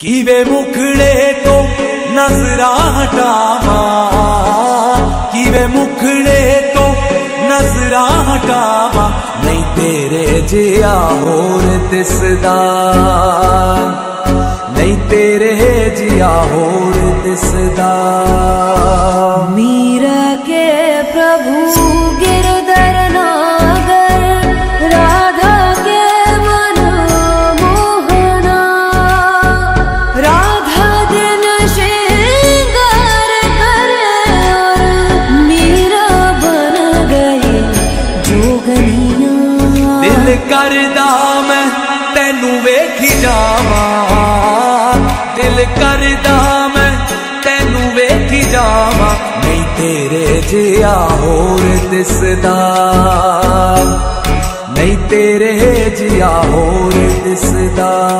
ਕਿਵੇਂ ਮੁਖੜੇ ਤੋਂ ਨਜ਼ਰਾਂ ਹਟਾਵਾਂ ਕਿਵੇਂ ਮੁਖੜੇ ਤੋਂ ਨਜ਼ਰਾਂ ਹਟਾਵਾਂ ਨਹੀਂ ਤੇਰੇ ਜਿਹਾ ਹੋਰ ਦਿਸਦਾ। ਨਹੀਂ ਤੇਰੇ ਜਿਹਾ ਹੋਰ ਦਿਸਦਾ। ਮੀਰਾ ਕੇ ਪ੍ਰਭੂ ਗਿਰ ਗਲੀਆਂ ਦਿਲ ਤੈਨੂੰ ਵੇਖ ਜਾਵਾਂ। ਦਿਲ ਕਰਦਾ ਤੈਨੂੰ ਵੇਖ ਜਾਵਾਂ। ਨਹੀਂ ਤੇਰੇ ਜਿਹਾ ਹੋਰ ਦਿਸਦਾ। ਨਹੀਂ ਤੇਰੇ ਜਿਆ ਹੋਰ ਦਿਸਦਾ।